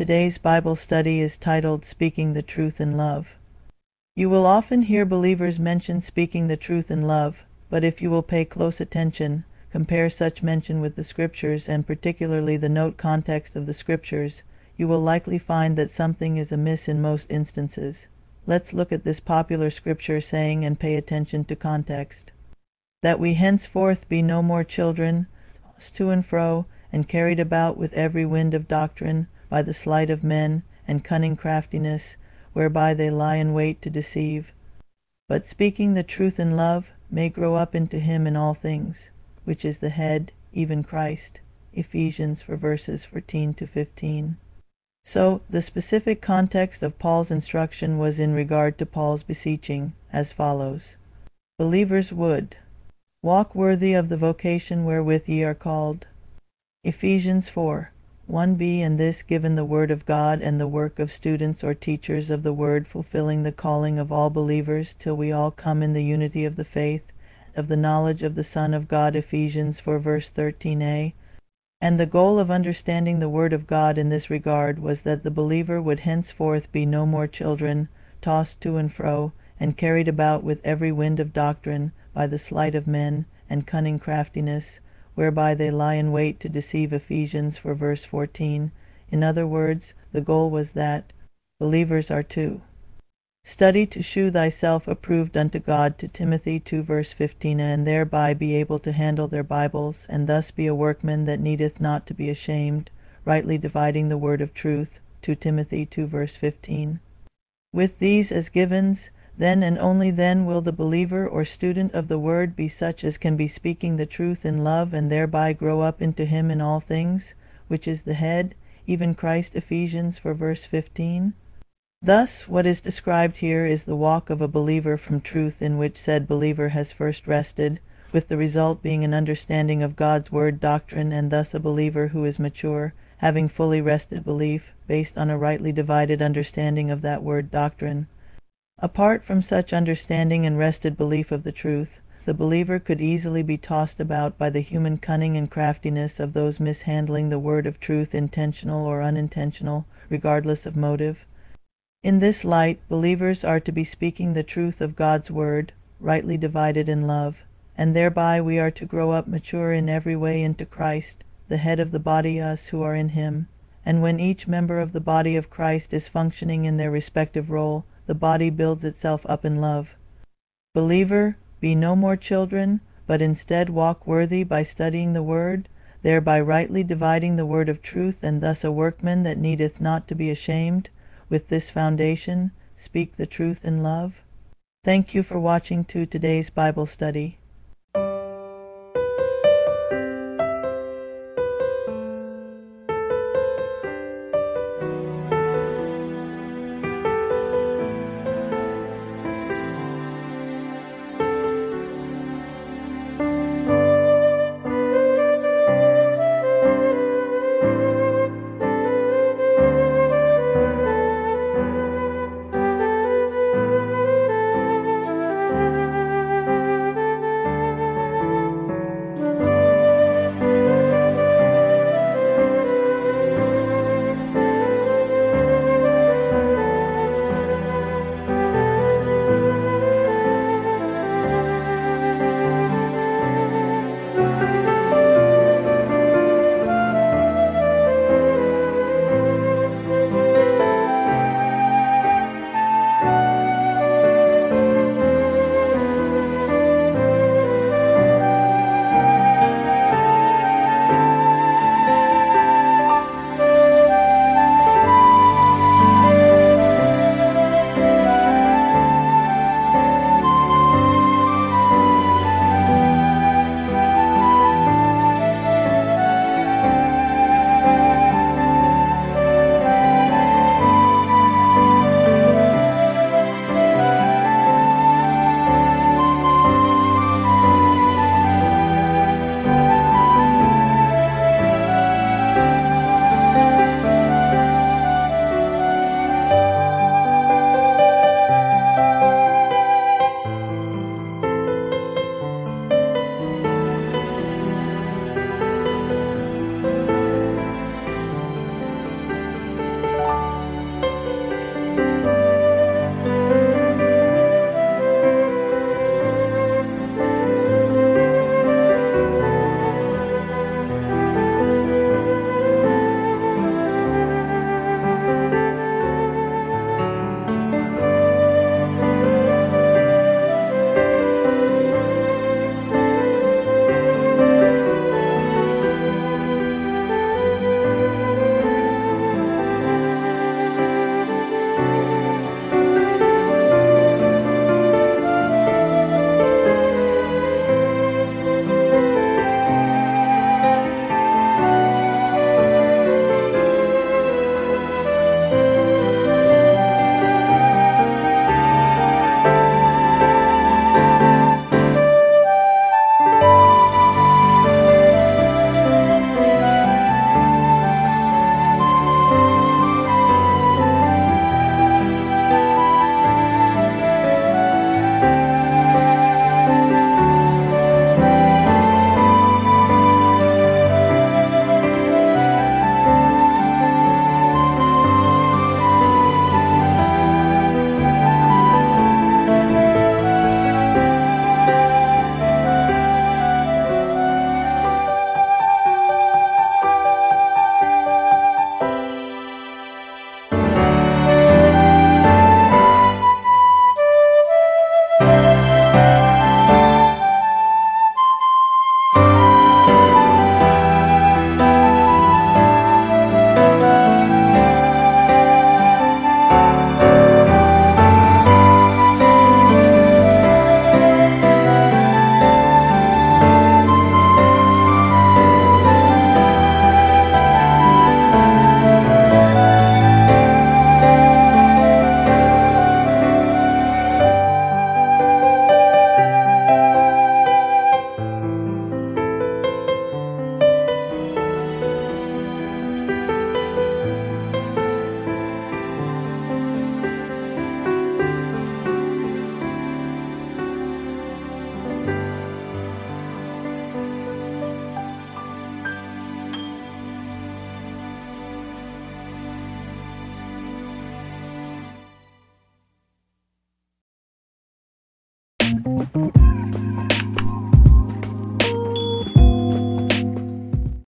Today's Bible study is titled Speaking the Truth in Love. You will often hear believers mention speaking the truth in love, but if you will pay close attention, compare such mention with the Scriptures and particularly the note context of the Scriptures, you will likely find that something is amiss in most instances. Let's look at this popular Scripture saying and pay attention to context. That we henceforth be no more children, tossed to and fro, and carried about with every wind of doctrine, by the sleight of men, and cunning craftiness, whereby they lie in wait to deceive; but speaking the truth in love, may grow up into him in all things, which is the head, even Christ. Ephesians four verses 14 to 15. So, the specific context of Paul's instruction was in regard to Paul's beseeching, as follows: Believers would walk worthy of the vocation wherewith ye are called. Ephesians 4. 1b in this given the Word of God and the work of students or teachers of the Word fulfilling the calling of all believers till we all come in the unity of the faith of the knowledge of the Son of God Ephesians 4 verse 13a. And the goal of understanding the Word of God in this regard was that the believer would henceforth be no more children, tossed to and fro, and carried about with every wind of doctrine, by the sleight of men, and cunning craftiness whereby they lie in wait to deceive Ephesians four verse 14. In other words, the goal was that believers are to study to shew thyself approved unto God two Timothy 2 verse 15 and thereby be able to handle their Bibles and thus be a workman that needeth not to be ashamed, rightly dividing the word of truth two Timothy 2 verse 15. With these as givens, then and only then will the believer or student of the Word be such as can be speaking the truth in love and thereby grow up into him in all things, which is the head, even Christ Ephesians four verse 15. Thus, what is described here is the walk of a believer from truth in which said believer has first rested, with the result being an understanding of God's Word doctrine and thus a believer who is mature, having fully rested belief, based on a rightly divided understanding of that Word doctrine. Apart from such understanding and rested belief of the truth, the believer could easily be tossed about by the human cunning and craftiness of those mishandling the word of truth intentional or unintentional, regardless of motive. In this light, believers are to be speaking the truth of God's word, rightly divided in love, and thereby we are to grow up mature in every way into Christ, the head of the body us who are in him. And when each member of the body of Christ is functioning in their respective role, the body builds itself up in love. Believer, be no more children, but instead walk worthy by studying the word, thereby rightly dividing the word of truth, and thus a workman that needeth not to be ashamed, with this foundation, speak the truth in love. Thank you for watching to today's Bible study.